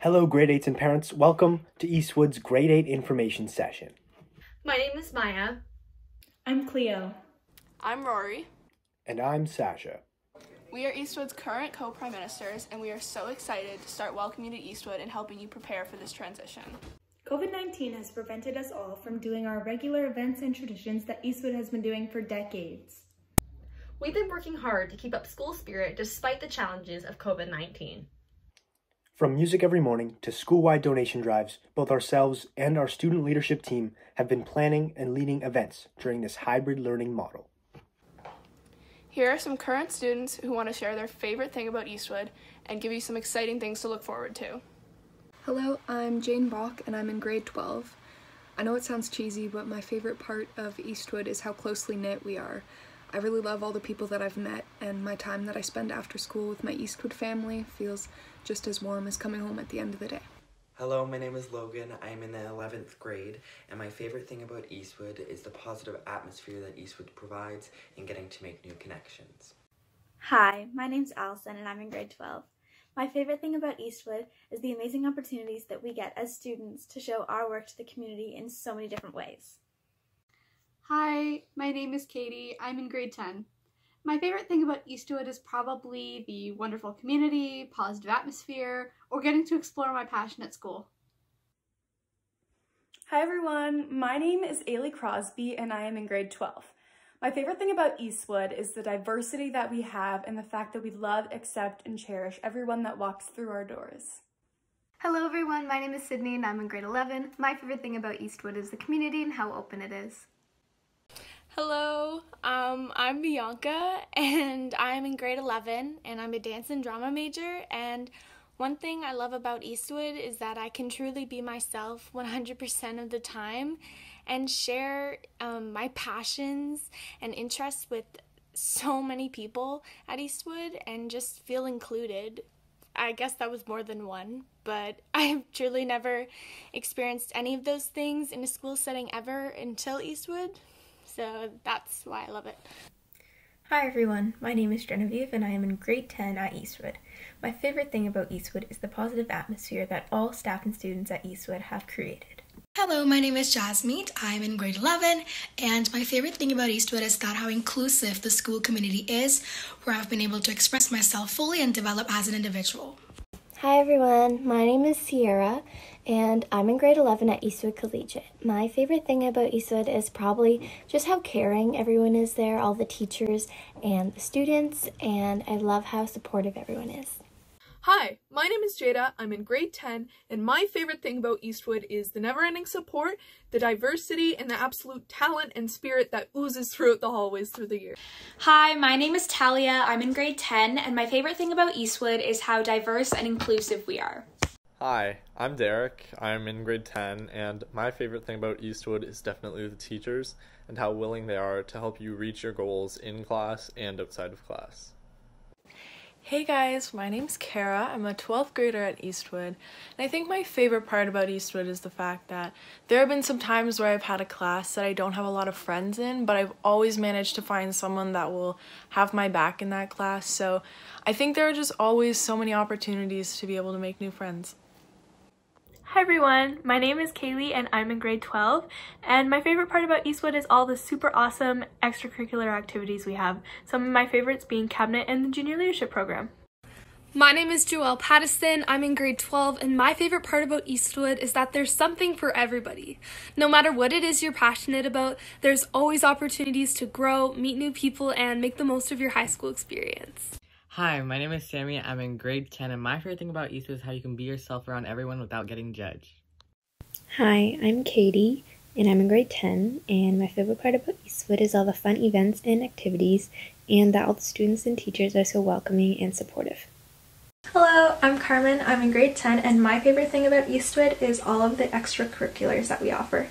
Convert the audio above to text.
Hello, grade 8s and parents. Welcome to Eastwood's grade 8 information session. My name is Maya. I'm Cleo. I'm Rory. And I'm Sasha. We are Eastwood's current co prime ministers, and we are so excited to start welcoming you to Eastwood and helping you prepare for this transition. COVID 19 has prevented us all from doing our regular events and traditions that Eastwood has been doing for decades. We've been working hard to keep up school spirit despite the challenges of COVID 19. From music every morning to school wide donation drives, both ourselves and our student leadership team have been planning and leading events during this hybrid learning model. Here are some current students who want to share their favorite thing about Eastwood and give you some exciting things to look forward to. Hello, I'm Jane Bach and I'm in grade 12. I know it sounds cheesy, but my favorite part of Eastwood is how closely knit we are. I really love all the people that I've met, and my time that I spend after school with my Eastwood family feels just as warm as coming home at the end of the day. Hello, my name is Logan. I'm in the 11th grade, and my favorite thing about Eastwood is the positive atmosphere that Eastwood provides in getting to make new connections. Hi, my name's Allison, and I'm in grade 12. My favorite thing about Eastwood is the amazing opportunities that we get as students to show our work to the community in so many different ways. Hi, my name is Katie. I'm in grade 10. My favorite thing about Eastwood is probably the wonderful community, positive atmosphere, or getting to explore my passion at school. Hi everyone, my name is Ailey Crosby and I am in grade 12. My favorite thing about Eastwood is the diversity that we have and the fact that we love, accept, and cherish everyone that walks through our doors. Hello everyone, my name is Sydney and I'm in grade 11. My favorite thing about Eastwood is the community and how open it is. Hello, um, I'm Bianca and I'm in grade 11 and I'm a dance and drama major. And one thing I love about Eastwood is that I can truly be myself 100% of the time and share um, my passions and interests with so many people at Eastwood and just feel included. I guess that was more than one, but I've truly never experienced any of those things in a school setting ever until Eastwood so that's why I love it. Hi everyone, my name is Genevieve and I am in grade 10 at Eastwood. My favorite thing about Eastwood is the positive atmosphere that all staff and students at Eastwood have created. Hello, my name is Jasmine. I'm in grade 11, and my favorite thing about Eastwood is that how inclusive the school community is, where I've been able to express myself fully and develop as an individual. Hi everyone, my name is Sierra and I'm in grade 11 at Eastwood Collegiate. My favorite thing about Eastwood is probably just how caring everyone is there, all the teachers and the students, and I love how supportive everyone is. Hi, my name is Jada. I'm in grade 10, and my favorite thing about Eastwood is the never ending support, the diversity, and the absolute talent and spirit that oozes throughout the hallways through the year. Hi, my name is Talia. I'm in grade 10, and my favorite thing about Eastwood is how diverse and inclusive we are. Hi, I'm Derek. I'm in grade 10, and my favorite thing about Eastwood is definitely the teachers and how willing they are to help you reach your goals in class and outside of class. Hey guys, my name's Kara. I'm a 12th grader at Eastwood, and I think my favorite part about Eastwood is the fact that there have been some times where I've had a class that I don't have a lot of friends in, but I've always managed to find someone that will have my back in that class. So I think there are just always so many opportunities to be able to make new friends. Hi everyone, my name is Kaylee and I'm in grade 12 and my favorite part about Eastwood is all the super awesome extracurricular activities we have. Some of my favorites being cabinet and the junior leadership program. My name is Joelle Pattison. I'm in grade 12 and my favorite part about Eastwood is that there's something for everybody. No matter what it is you're passionate about, there's always opportunities to grow, meet new people, and make the most of your high school experience. Hi, my name is Sammy. I'm in grade 10, and my favorite thing about Eastwood is how you can be yourself around everyone without getting judged. Hi, I'm Katie, and I'm in grade 10, and my favorite part about Eastwood is all the fun events and activities, and that all the students and teachers are so welcoming and supportive. Hello, I'm Carmen. I'm in grade 10, and my favorite thing about Eastwood is all of the extracurriculars that we offer.